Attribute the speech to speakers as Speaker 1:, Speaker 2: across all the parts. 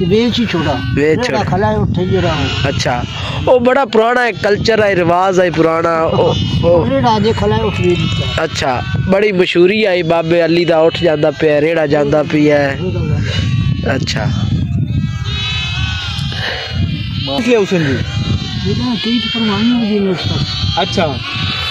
Speaker 1: हम्म
Speaker 2: ते वेच ही छोड़ा
Speaker 1: वेच
Speaker 2: रेड़ा
Speaker 1: छोड़ा।
Speaker 2: खलाए उठे जरा
Speaker 1: अच्छा वो बड़ा पुराना है कल्चर है रिवाज है पुराना ओ, ओ,
Speaker 2: रेड़ा जे खलाए उठ वे दिता
Speaker 1: अच्छा बड़ी मशहूरी आई बाबे अली दा उठ ਜਾਂਦਾ ਪਿਆ ਰੇੜਾ ਜਾਂਦਾ ਪਿਆ
Speaker 2: रेड़ा वाजा
Speaker 1: अच्छा
Speaker 3: इसलिए हुसैन जी
Speaker 2: जेड़ा कई तो परवानी हो जी ने उसका
Speaker 3: अच्छा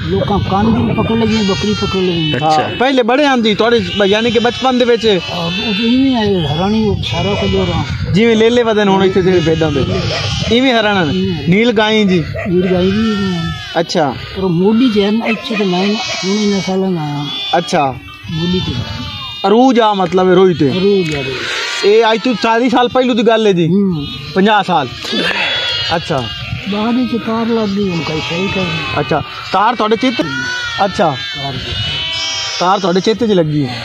Speaker 2: ਲੋਕ ਕੰਮ ਵੀ ਪਕੜ ਲਗੀ ਬੱਕਰੀ ਪਕੜ
Speaker 1: ਲਗੀ
Speaker 3: ਅੱਛਾ ਪਹਿਲੇ ਬੜੇ ਆਂਦੀ ਤੁਹਾਡੇ ਯਾਨੀ ਕਿ ਬਚਪਨ ਦੇ ਵਿੱਚ
Speaker 2: ਇਵੇਂ ਹਰਾਣੀ ਸਾਰਾ ਕੁਝ ਹੋ ਰਹਾ
Speaker 3: ਜਿਵੇਂ ਲੇਲੇ ਵਦਨ ਹੁਣ ਇੱਥੇ ਜਿਹੜੇ ਭੇਡਾਂ ਦੇ ਇਵੇਂ ਹਰਾਣਾ ਨੀਲ ਗਾਈ ਜੀ
Speaker 2: ਨੀਲ ਗਾਈ ਜੀ
Speaker 3: ਅੱਛਾ
Speaker 2: ਪਰ ਮੋਢੀ ਜੈਨ ਇੱਥੇ ਤੇ ਮੈਂ ਹੁਣ ਇਹਨਾਂ ਸਾਲਾਂ ਆਇਆ
Speaker 3: ਅੱਛਾ
Speaker 2: ਮੋਢੀ ਤੇ
Speaker 3: ਅਰੂਜ ਆ ਮਤਲਬ ਰੋਈ ਤੇ
Speaker 2: ਅਰੂਜ ਆ
Speaker 3: ਇਹ ਅੱਜ ਤੋਂ 40 ਸਾਲ ਪਹਿਲੂ ਦੀ ਗੱਲ ਹੈ ਜੀ 50 ਸਾਲ ਅੱਛਾ
Speaker 2: बाद से तार लग गई उनका सही कर
Speaker 3: ਅੱਛਾ ਤਾਰ ਤੁਹਾਡੇ ਚਿੱਤ ਅੱਛਾ
Speaker 2: तार के
Speaker 3: ਤਾਰ ਤੁਹਾਡੇ ਚਿੱਤ 'ਚ ਲੱਗੀ ਹੈ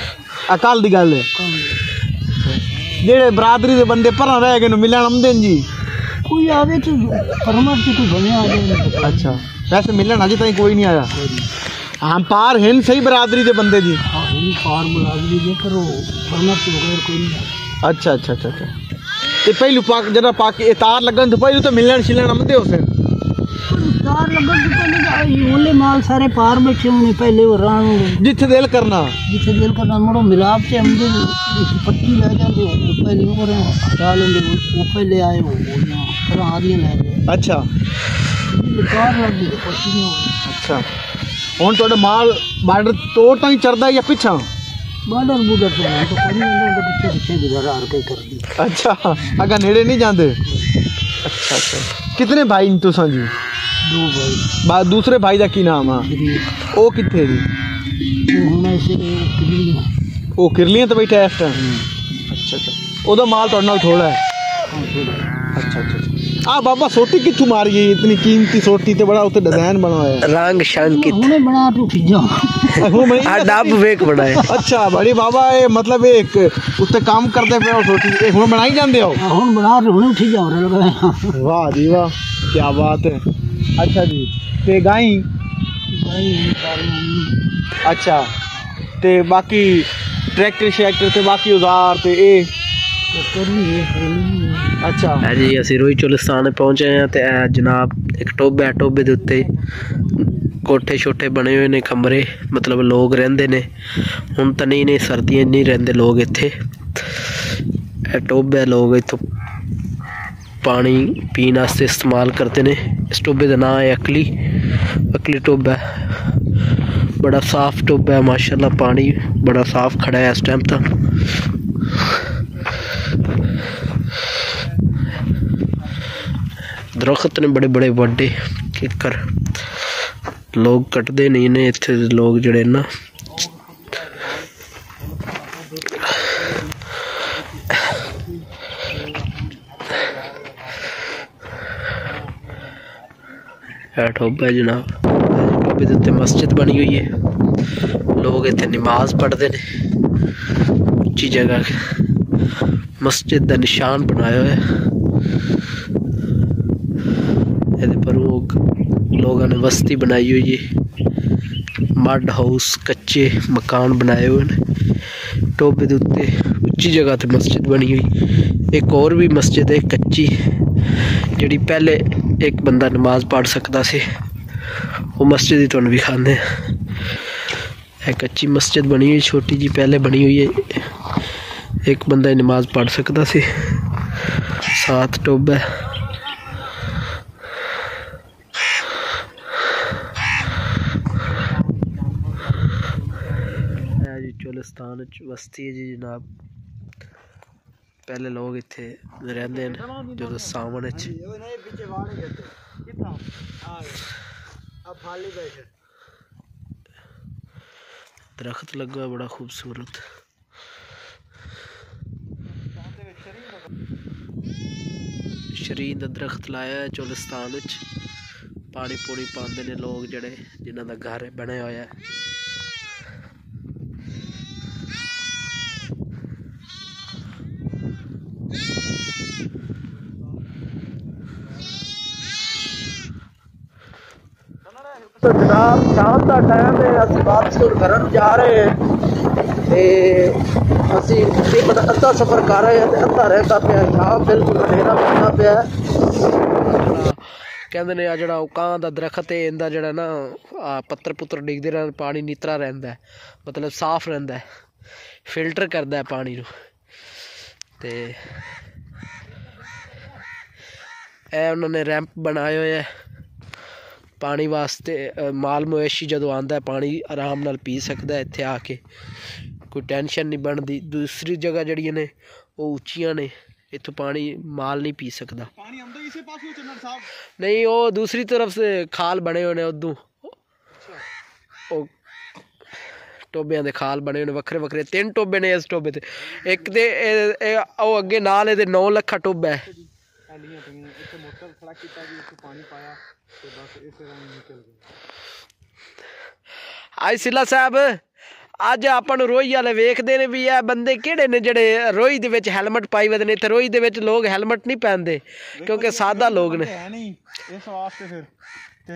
Speaker 3: ਆ ਕੱਲ ਦੀ ਗੱਲ ਹੈ
Speaker 2: कौन
Speaker 3: ਜਿਹੜੇ ਬਰਾਦਰੀ ਦੇ ਬੰਦੇ ਪਰਾਂ ਰਹਿ ਗਏ ਨੂੰ ਮਿਲਣ ਆਉਂਦੇ ਨੇ ਜੀ
Speaker 2: कोई आवे तो परमत से कोई बने आ जाए
Speaker 3: ਅੱਛਾ ਵੈਸੇ ਮਿਲਣ ਅਜੇ ਤਾਈਂ ਕੋਈ ਨਹੀਂ ਆਇਆ ਹਾਂ ਪਾਰ ਹਨ ਸਹੀ ਬਰਾਦਰੀ ਦੇ ਬੰਦੇ ਜੀ
Speaker 2: हाँ हम पार बुला लीजिए करो परमत से बगैर कोई नहीं आता
Speaker 3: ਅੱਛਾ ਅੱਛਾ ਅੱਛਾ ਅੱਛਾ ਤੇ ਪਹਿਲੂ ਪਾਕ ਜਿਹੜਾ ਪਾਕ ਇਹ ਤਾਰ ਲੱਗਣ ਤੋਂ ਪਹਿਲੂ ਤਾਂ ਮਿਲਣ ਛਿਲਣ ਆਉਂਦੇ ਹੋ ਫਿਰ
Speaker 2: तार लगन तो पहले तो ये ओले माल सारे पार बैठे होने पहले वो रान
Speaker 3: ਜਿੱਥੇ ਦਿਲ करना
Speaker 2: जिसे दिल का मुड़ो मिलाप से हम जो इस पट्टी ले जाते वो वो पहले वो रहे हटा लेंगे वो वो पहले आए वो वो यहाँ फिर आदियाँ ले गए
Speaker 3: ਅੱਛਾ
Speaker 2: ये कार लग गई पट्टी में
Speaker 3: ਅੱਛਾ ਹੁਣ ਤੁਹਾਡਾ ਮਾਲ ਬਾਰਡਰ ਤੋੜ ਤਾਂ ਹੀ ਚੜਦਾ ਜਾਂ ਪਿੱਛਾ
Speaker 2: बॉर्डर बूडर तो नहीं तो कभी नहीं तो पीछे पीछे गुजारा हर कहीं कर दी
Speaker 3: ਅੱਛਾ ਅਗਾ ਨੇੜੇ ਨਹੀਂ ਜਾਂਦੇ ਅੱਛਾ ਅੱਛਾ ਕਿਤਨੇ ਭਾਈ ਨੇ ਤੁਸੀਂ ਜੀ
Speaker 2: दो भाई
Speaker 3: ਬਾ ਦੂਸਰੇ ਭਾਈ ਦਾ ਕੀ ਨਾਮ ਆ
Speaker 2: गरीब
Speaker 3: ਉਹ ਕਿੱਥੇ ਜੀ
Speaker 2: वो होना ऐसे किबली
Speaker 3: ਉਹ ਕਿਰਲੀਆਂ ਤੇ ਬੈਠਾ ਇਸ ਟਾਈਮ ਅੱਛਾ ਅੱਛਾ ਉਹਦਾ ਮਾਲ ਤੁਹਾਡੇ ਨਾਲ ਥੋੜਾ ਹੈ अच्छा, अच्छा अच्छा आ बाबा सोटी कितु मारी गई? इतनी कीमती सोटी ते बड़ा उते डिज़ाइन बनवाया
Speaker 1: रंग शान
Speaker 2: कित बना टूटी
Speaker 3: जो वो मैं
Speaker 1: आ डाब वेक
Speaker 3: बनाया अच्छा बड़ी बाबा ये मतलब एक उते काम करते पे और सोटी। ए हुने बनाई जांदे हो?
Speaker 2: हुन बना हुने उठी जाओ रे वाह
Speaker 3: जी वाह क्या बात है। अच्छा जी ते गाई? अच्छा
Speaker 2: ते बाकी
Speaker 3: ट्रैक्टर शैक्टर ते बाकी औज़ार ते ए? ਔਜ਼ਾਰ ਤੇ ਇਹ
Speaker 2: कर भी है करेली है
Speaker 3: ਅੱਛਾ
Speaker 1: ਹੈ ਜੀ ਅਸੀਂ ਰੋਈ ਚੁਲਸਤਾਨ ਪਹੁੰਚੇ ਹਾਂ ਤੇ ਇਹ ਜਨਾਬ ਇੱਕ ਟੋਬਾ ਹੈ ਟੋਬੇ ਦੇ ਉੱਤੇ ਕੋਠੇ ਛੋਟੇ ਬਣੇ ਹੋਏ ਨੇ ਕਮਰੇ ਮਤਲਬ ਲੋਕ ਰਹਿੰਦੇ ਨੇ ਹੁਣ ਤਾਂ ਨਹੀਂ ਨੇ ਸਰਦੀਆਂ 'ਚ ਨਹੀਂ ਰਹਿੰਦੇ ਲੋਕ ਇੱਥੇ ਇਹ ਟੋਬਾ ਲੋਕ ਇੱਥੋਂ ਪਾਣੀ ਪੀਣ ਵਾਸਤੇ ਇਸਤੇਮਾਲ ਕਰਦੇ ਨੇ ਇਸ ਟੋਬੇ ਦਾ ਨਾਮ ਹੈ ਅਕਲੀ ਅਕਲੀ ਟੋਬਾ ਬੜਾ ਸਾਫ਼ ਟੋਬਾ ਹੈ ਮਾਸ਼ਾਅੱਲਾ ਪਾਣੀ ਬੜਾ ਸਾਫ਼ ਖੜਾ ਹੈ ਇਸ ਟਾਈਮ ਤਾਂ ਦਰਖਤ ਨੇ ਬੜੇ ਬੜੇ ਵੱਡੇ ਕਿੱਕਰ ਲੋਕ ਕੱਟਦੇ ਨਹੀਂ ਨੇ ਇੱਥੇ ਦੇ ਲੋਕ ਜਿਹੜੇ ਨਾ ਇਹ ਟੋਬਾ ਹੈ ਜਨਾਬ ਇਹ ਟੋਬੇ ਦੇ ਉੱਤੇ ਮਸਜਿਦ ਬਣੀ ਹੋਈ ਹੈ ਲੋਕ ਇੱਥੇ ਨਮਾਜ਼ ਪੜ੍ਹਦੇ ਨੇ ਉੱਚੀ ਜਗ੍ਹਾ ਮਸਜਿਦ ਦਾ ਨਿਸ਼ਾਨ ਬਣਾਇਆ ਲੋਕਾਂ ਨੇ ਬਸਤੀ ਬਣਾਈ ਹੋਈ ਹੈ ਮੱਡ ਹਾਊਸ ਕੱਚੇ ਮਕਾਨ ਬਣਾਏ ਹੋਏ ਨੇ ਟੋਬੇ ਦੇ ਉੱਤੇ ਉੱਚੀ ਜਗ੍ਹਾ ਤੇ ਮਸਜਿਦ ਬਣੀ ਹੋਈ ਇੱਕ ਹੋਰ ਵੀ ਮਸਜਿਦ ਹੈ ਕੱਚੀ ਜਿਹੜੀ ਪਹਿਲੇ ਇੱਕ ਬੰਦਾ ਨਮਾਜ਼ ਪੜ੍ਹ ਸਕਦਾ ਸੀ ਉਹ ਮਸਜਿਦ ਹੀ ਤੁਹਾਨੂੰ ਵਿਖਾਉਂਦੇ ਹਾਂ ਇਹ ਕੱਚੀ ਮਸਜਿਦ ਬਣੀ ਹੋਈ ਛੋਟੀ ਜੀ ਪਹਿਲੇ ਬਣੀ ਹੋਈ ਹੈ ਇੱਕ ਬੰਦਾ ਹੀ ਨਮਾਜ਼ ਪੜ੍ਹ ਸਕਦਾ ਸੀ ਸਾਤ ਟੋਬਾ पठान बस्ती है जी जनाब पहले लोग
Speaker 3: इत रे सावन जदूं सामन दरख्त बड़ा खूबसूरत शरीन दा
Speaker 1: दरख्त लाया है पानी पूनी पाते ने लोग जड़े जिन्हों का घर बने हुआ है ਤੋਂ ਜਨਾਬ, ਸ਼ਾਮ ਦਾ ਟਾਈਮ ਹੈ, ਅਸੀਂ ਵਾਪਸ ਕਰਨ ਜਾ ਰਹੇ ਹਾਂ। ਤੇ ਅਸੀਂ ਤਕਰੀਬਨ ਅੱਧਾ ਸਫ਼ਰ ਕਰ ਰਹੇ ਹਾਂ ਤੇ ਅੱਧਾ ਰਹਿਦਾ ਪਿਆ ਸ਼ਾਮ ਬਿਲਕੁਲ ਹਨੇਰਾ ਪੈਂਦਾ ਪਿਆ ਕਹਿੰਦੇ ਨੇ ਆ ਜਿਹੜਾ ਉਹ ਕਾਂ ਦਾ ਦਰਖਤ ਹੈ, ਇਹਦਾ ਜਿਹੜਾ ਨਾ ਪੱਤਰ ਪੁੱਤਰ ਡਿੱਗਦੇ ਨਾਲ ਪਾਣੀ ਨਿਤਰਾ ਰਹਿੰਦਾ ਮਤਲਬ ਸਾਫ਼ ਰਹਿੰਦਾ ਫਿਲਟਰ ਕਰਦਾ ਪਾਣੀ ਨੂੰ। ਤੇ ਇਹ ਉਹਨਾਂ ਨੇ ਰੈਂਪ ਬਣਾਏ ਹੋਏ ਹੈ। ਪਾਣੀ ਵਾਸਤੇ ਮਾਲ ਮਵੇਸ਼ੀ ਜਦੋਂ ਆਂਦਾ ਹੈ ਪਾਣੀ ਆਰਾਮ ਨਾਲ ਪੀ ਸਕਦਾ ਇੱਥੇ ਆ ਕੇ ਕੋਈ ਟੈਨਸ਼ਨ ਨਹੀਂ ਬਣਦੀ ਦੂਸਰੀ ਜਗ੍ਹਾ ਜਿਹੜੀਆਂ ਨੇ ਉਹ ਉੱਚੀਆਂ ਨੇ ਇੱਥੋਂ ਪਾਣੀ ਮਾਲ ਨਹੀਂ ਪੀ ਸਕਦਾ
Speaker 3: ਪਾਣੀ ਆਉਂਦਾ ਇਸੇ ਪਾਸੋਂ ਚੰਨਰ ਸਾਹਿਬ
Speaker 1: ਨਹੀਂ ਉਹ ਦੂਸਰੀ ਤਰਫ ਸੇ ਖਾਲ ਬਣੇ ਹੋਏ ਨੇ ਉਦੋਂ ਉਹ ਟੋਬਿਆਂ ਦੇ ਖਾਲ ਬਣੇ ਹੋਏ ਨੇ ਵੱਖਰੇ ਵੱਖਰੇ ਤਿੰਨ ਟੋਬੇ ਨੇ ਇਸ ਟੋਬੇ ਤੇ ਇੱਕ ਤੇ ਉਹ ਅੱਗੇ ਨਾਲ ਇਹਦੇ 9 ਲੱਖਾ ਟੋਬਾ ਹੈ
Speaker 3: ਇੱਥੇ ਮੋਟਰ ਖੜਾ ਕੀਤਾ ਜੀ ਇੱਥੇ ਪਾਣੀ ਪਾਇਆ ਤੇ ਬਸ ਇਸੇ ਰਾਹੀਂ ਨਿਕਲ ਗਏ।
Speaker 1: ਆਈ ਸਿੱਲਾ ਸਾਹਿਬ ਅੱਜ ਆਪਾਂ ਨੂੰ ਰੋਈ ਵਾਲੇ ਵੇਖਦੇ ਨੇ ਵੀ ਇਹ ਬੰਦੇ ਕਿਹੜੇ ਨੇ ਜਿਹੜੇ ਰੋਈ ਦੇ ਵਿੱਚ ਹੈਲਮਟ ਪਾਈ ਹੋਏ ਨੇ ਤੇ ਰੋਈ ਦੇ ਵਿੱਚ ਲੋਕ ਹੈਲਮਟ ਨਹੀਂ ਪਹਿਨਦੇ ਕਿਉਂਕਿ ਸਾਦਾ ਲੋਕ ਨੇ।
Speaker 3: ਇਸ ਵਾਸਤੇ ਫਿਰ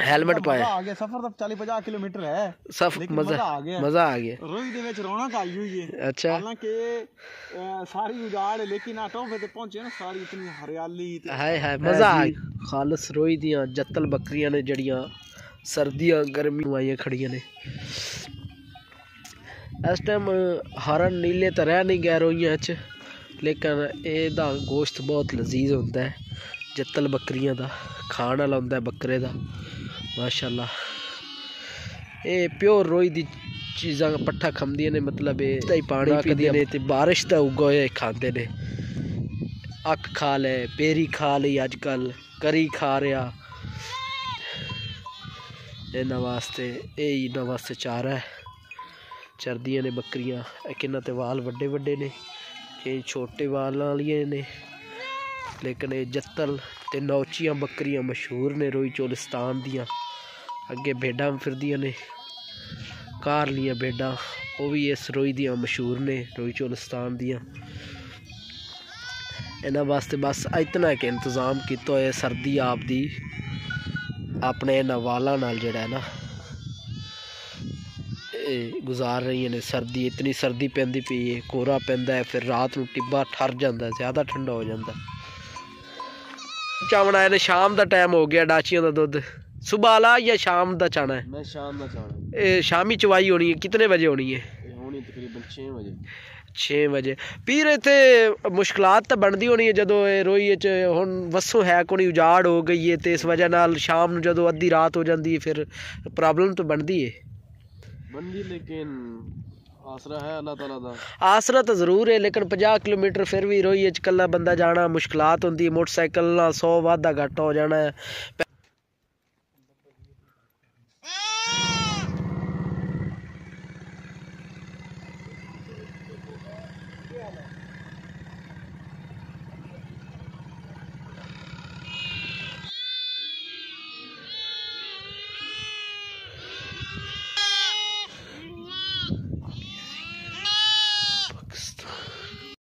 Speaker 1: ਹੈਲਮਟ
Speaker 3: ਮਜ਼ਾ
Speaker 1: ਪਾਇਆ।
Speaker 3: ਆ ਗਿਆ ਸਫ਼ਰ ਤਾਂ 40 50 ਕਿਲੋਮੀਟਰ ਹੈ
Speaker 1: ਸਫ
Speaker 3: ਲੇਕਿਨ
Speaker 1: ਮਜ਼ਾ
Speaker 3: ਮਜ਼ਾ ਆ ਗਿਆ।
Speaker 1: ਮਜ਼ਾ ਆ ਗਿਆ
Speaker 3: ਰੋਈ ਦੇ ਵਿੱਚ ਰੌਣਕ ਆਈ ਹੋਈ ਹੈ
Speaker 1: ਅੱਛਾ
Speaker 3: ਹਾਲਾਂਕਿ ਅਹ, ਸਾਰੀ ਉਜਾੜ ਹੈ ਲੇਕਿਨ ਆ ਟੋਫੇ ਤੇ ਪਹੁੰਚੇ ਨਾ ਸਾਰੀ ਇਤਨੀ ਹਰਿਆਲੀ ਤੇ
Speaker 1: ਹਾਏ ਹਾਏ ਮਜ਼ਾ ਆ ਗਿਆ ਖਾਲਸ ਰੋਈ ਦੀਆਂ ਜੱਤਲ ਬੱਕਰੀਆਂ ਨੇ ਜਿਹੜੀਆਂ ਸਰਦੀਆਂ ਗਰਮੀ ਨੂੰ ਆਈਆਂ ਖੜੀਆਂ ਨੇ ਇਸ ਟਾਈਮ ਹਰਨ ਨੀਲੇ ਤਾਂ ਰਹਿ ਨਹੀਂ ਗਏ ਰੋਈਆਂ 'ਚ ਲੇਕਿਨ ਇਹਦਾ ਗੋਸ਼ਤ ਬਹੁਤ ਲਜ਼ੀਜ਼ ਹੁੰਦਾ ਹੈ ਜੱਤਲ ਬੱਕਰੀਆਂ ਦਾ ਖਾਣ ਵਾਲਾ ਹੁੰਦਾ ਹੈ ਬੱਕਰੇ ਦਾ ਮਾਸ਼ਾਅੱਲਾ ਇਹ ਪਿਓਰ ਰੋਈ ਦੀ ਚੀਜ਼ਾਂ ਪੱਠਾ ਖੰਦੀਆਂ ਨੇ ਮਤਲਬ ਇਹ ਦਾ ਹੀ ਪਾਣੀ ਪੀਂਦੇ ਨੇ ਤੇ ਬਾਰਿਸ਼ ਦਾ ਉੱਗਾ ਹੋਇਆ ਖਾਂਦੇ ਨੇ ਅੱਖ ਖਾ ਲੈ ਪੇਰੀ ਖਾ ਲਈ ਅੱਜ ਕੱਲ ਕਰੀ ਖਾ ਰਿਆ ਇਹਨਾਂ ਵਾਸਤੇ ਇਹ ਹੀ ਇਹਨਾਂ ਵਾਸਤੇ ਚਾਰਾ ਹੈ ਚਰਦੀਆਂ ਨੇ ਬੱਕਰੀਆਂ ਇਹ ਕਿੰਨਾ ਤੇ ਵਾਲ ਵੱਡੇ ਵੱਡੇ ਨੇ ਇਹ ਛੋਟੇ ਵਾਲਾਂ ਵਾਲੀਆਂ ਨੇ ਲੇਕਿਨ ਇਹ ਜੱਤਲ ਤੇ ਨੌਚੀਆਂ ਬੱਕਰੀਆਂ ਮਸ਼ਹੂਰ ਨੇ ਰੋਈ ਚੋਲਿਸਤਾਨ ਦੀਆਂ अग्गें भेडां फिर ने घर लिया बेडा वह भी इस रोई दशहूर ने रोई रोही चौलिस्तान दियाँ बस इतना एक इंतज़ाम किया होऐ सर्दी आपदी अपने नवाला नाल जेह्ड़ा ना गुजार रही ने सर्दी इतनी सर्दी पैंदी है कोहरा पैदा पैंदा फिर रात नू टिब्बा ठर जाता ज़्यादा ठंडा हो जाता चावना शाम का टाइम हो गया डाचियों का दुध ਗਿਆ ਡਾਚੀਆਂ ਦਾ ਦੁੱਧ ਸਵੇਰ ਵਾਲਾ ਜਾਂ ਸ਼ਾਮ ਦਾ ਚਾਣਾ ਹੈ
Speaker 3: ਮੈਂ ਸ਼ਾਮ ਦਾ ਚਾਹਣਾ
Speaker 1: ਇਹ ਸ਼ਾਮੀ ਚਵਾਈ ਹੋਣੀ ਹੈ ਕਿਤਨੇ ਵਜੇ ਹੋਣੀ ਹੈ
Speaker 3: ਇਹ ਹੋਣੀ ਤਕਰੀਬਨ 6 ਵਜੇ
Speaker 1: 6 ਵਜੇ ਪੀਰ ਇੱਥੇ ਮੁਸ਼ਕਲਾਤ ਤਾਂ ਬਣਦੀ ਹੋਣੀ ਹੈ ਜਦੋਂ ਇਹ ਰੋਈ ਚ ਹੁਣ ਵਸੋਂ ਹੈ ਕੋਈ ਉਜਾੜ ਹੋ ਗਈ ਹੈ ਤੇ ਇਸ ਵਜ੍ਹਾ ਨਾਲ ਸ਼ਾਮ ਨੂੰ ਜਦੋਂ ਅੱਧੀ ਰਾਤ ਹੋ ਜਾਂਦੀ ਹੈ ਫਿਰ ਪ੍ਰੋਬਲਮ ਤਾਂ ਬਣਦੀ ਹੈ
Speaker 3: ਬੰਦੀ ਲੇਕਿਨ ਆਸਰਾ ਹੈ ਅੱਲਾਹ ਤਾਲਾ ਦਾ
Speaker 1: ਆਸਰਾ ਤਾਂ ਜ਼ਰੂਰ ਹੈ ਲੇਕਿਨ 50 ਕਿਲੋਮੀਟਰ ਫਿਰ ਵੀ ਰੋਈ ਚ ਇਕੱਲਾ ਬੰਦਾ ਜਾਣਾ ਮੁਸ਼ਕਲਾਤ ਹੁੰਦੀ ਹੈ ਮੋਟਰਸਾਈਕਲ ਨਾਲ 100 ਵਾਧਾ ਘੱਟ ਹੋ ਜਾਣਾ ਹੈ